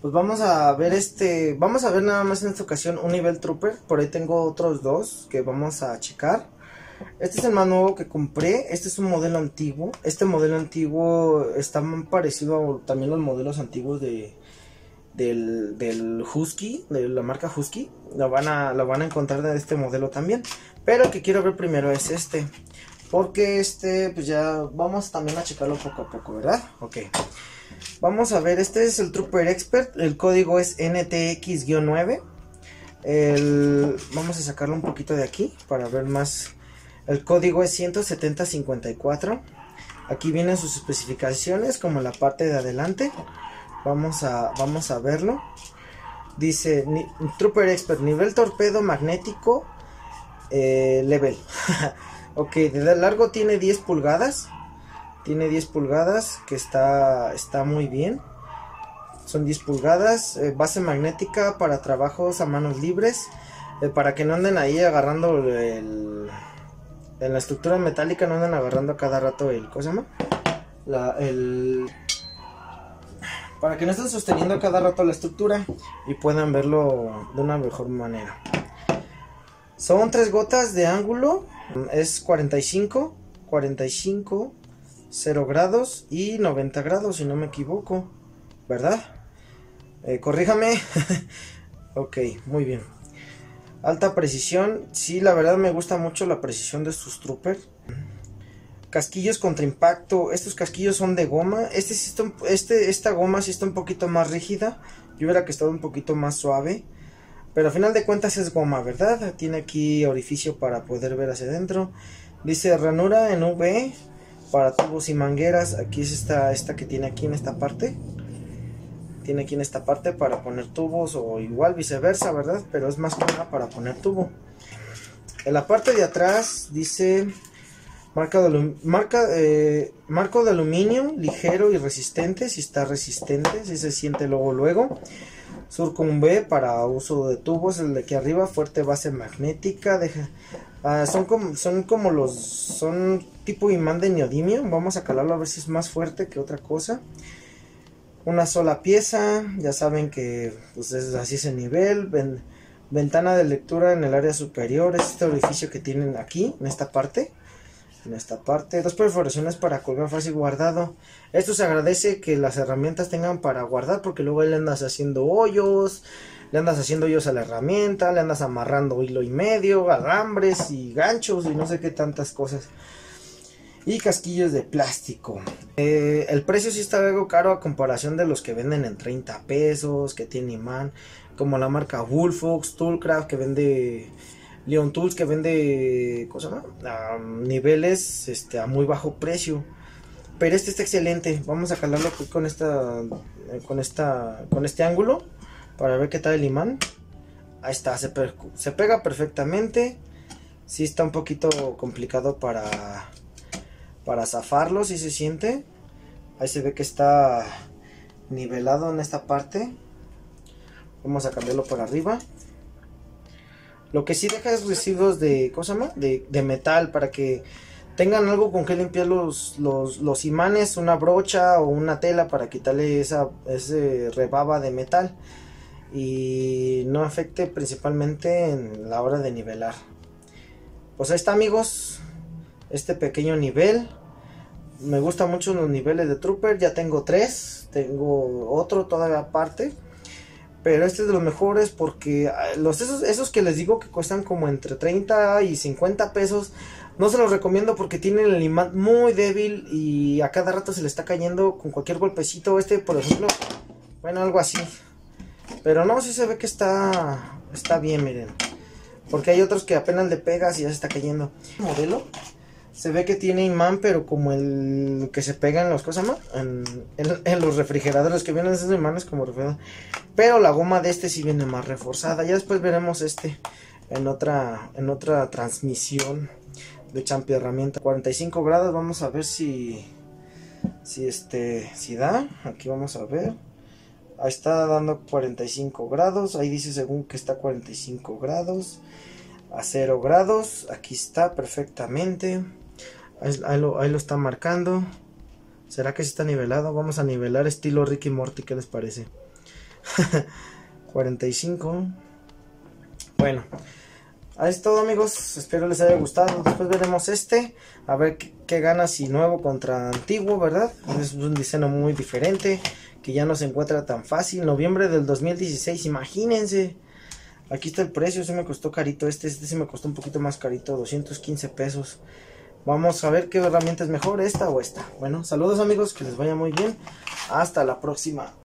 Pues vamos a ver este, vamos a ver nada más en esta ocasión un nivel trooper, por ahí tengo otros dos que vamos a checar. Este es el más nuevo que compré, este es un modelo antiguo, este modelo antiguo está muy parecido a también los modelos antiguos de, del, Husky, de la marca Husky, lo van a, lo van a encontrar de este modelo también, pero el que quiero ver primero es este. Porque este, pues ya vamos también a checarlo poco a poco, ¿verdad? Ok. Vamos a ver, este es el Trooper Expert. El código es NTX-9. Vamos a sacarlo un poquito de aquí para ver más. El código es 17054. Aquí vienen sus especificaciones como la parte de adelante. Vamos a, vamos a verlo. Dice Trooper Expert, nivel torpedo magnético eh, level. Ok, de largo tiene 10 pulgadas. Tiene 10 pulgadas, que está, está muy bien. Son 10 pulgadas. Eh, base magnética para trabajos a manos libres. Eh, para que no anden ahí agarrando el, en la estructura metálica, no anden agarrando a cada rato el... ¿Cómo se llama? La, el, para que no estén sosteniendo a cada rato la estructura y puedan verlo de una mejor manera. Son tres gotas de ángulo es 45, 45, 0 grados y 90 grados, si no me equivoco, ¿verdad? Eh, corríjame. ok, muy bien. Alta precisión, sí, la verdad me gusta mucho la precisión de estos troopers. Casquillos contra impacto, estos casquillos son de goma. Este, este, esta goma sí está un poquito más rígida. Yo hubiera que estado un poquito más suave. Pero a final de cuentas es goma, ¿verdad? Tiene aquí orificio para poder ver hacia adentro. Dice ranura en V para tubos y mangueras. Aquí es esta, que tiene aquí en esta parte. Tiene aquí en esta parte para poner tubos o igual viceversa, ¿verdad? Pero es más cómoda para poner tubo. En la parte de atrás dice marca de, eh, marco de aluminio ligero y resistente. Si está resistente, si se siente luego luego. Surcum B para uso de tubos, el de aquí arriba, fuerte base magnética, deja, ah, son, como, son como los, son tipo imán de neodimio, vamos a calarlo a ver si es más fuerte que otra cosa. Una sola pieza, ya saben que pues es así ese nivel, ventana de lectura en el área superior, es este orificio que tienen aquí, en esta parte en esta parte. Dos perforaciones para colgar fácil guardado. Esto se agradece que las herramientas tengan para guardar porque luego le andas haciendo hoyos, le andas haciendo hoyos a la herramienta, le andas amarrando hilo y medio, alambres y ganchos y no sé qué tantas cosas. Y casquillos de plástico. Eh, el precio sí está algo caro a comparación de los que venden en 30 pesos, que tiene imán, como la marca Wolfox, Toolcraft que vende Leon Tools que vende a niveles este, a muy bajo precio. Pero este está excelente. Vamos a calarlo con esta con esta con este ángulo para ver qué tal el imán. Ahí está, se, pega perfectamente. Sí está un poquito complicado para para zafarlo, si se siente. Ahí se ve que está nivelado en esta parte. Vamos a cambiarlo por arriba. Lo que sí deja es residuos de. De, de metal para que tengan algo con que limpiar los, los, los, imanes, una brocha o una tela para quitarle esa ese rebaba de metal y no afecte principalmente en la hora de nivelar. Pues ahí está amigos, este pequeño nivel. Me gustan mucho los niveles de Trooper, ya tengo tres, tengo otro todavía aparte pero este es de los mejores porque ah, los esos, esos que les digo que cuestan como entre 30 y 50 pesos, no se los recomiendo porque tienen el imán muy débil y a cada rato se le está cayendo con cualquier golpecito. Este, por ejemplo, bueno, algo así. Pero no, sí se ve que está, está bien, miren. Porque hay otros que apenas le pegas y ya se está cayendo. Modelo se ve que tiene imán, pero como el que se pega en las cosas, ¿no? En, los refrigeradores que vienen esos imanes como refrigerador. Pero la goma de este sí viene más reforzada. Ya después veremos este en otra, en otra transmisión de champi herramienta. 45 grados, vamos a ver si, si este, si da. Aquí vamos a ver. Está dando 45 grados. Ahí dice según que está 45 grados. A 0 grados. Aquí está perfectamente. Ahí, lo, está marcando. ¿Será que sí está nivelado? Vamos a nivelar estilo Ricky Morty, ¿qué les parece? 45. Bueno, es todo amigos, espero les haya gustado. Después veremos este, a ver qué, gana si nuevo contra antiguo, ¿verdad? Es un diseño muy diferente, que ya no se encuentra tan fácil. Noviembre del 2016, imagínense. Aquí está el precio, se me costó carito este, este se me costó un poquito más carito, 215 pesos. Vamos a ver qué herramienta es mejor, esta o esta. Bueno, saludos amigos, que les vaya muy bien. Hasta la próxima.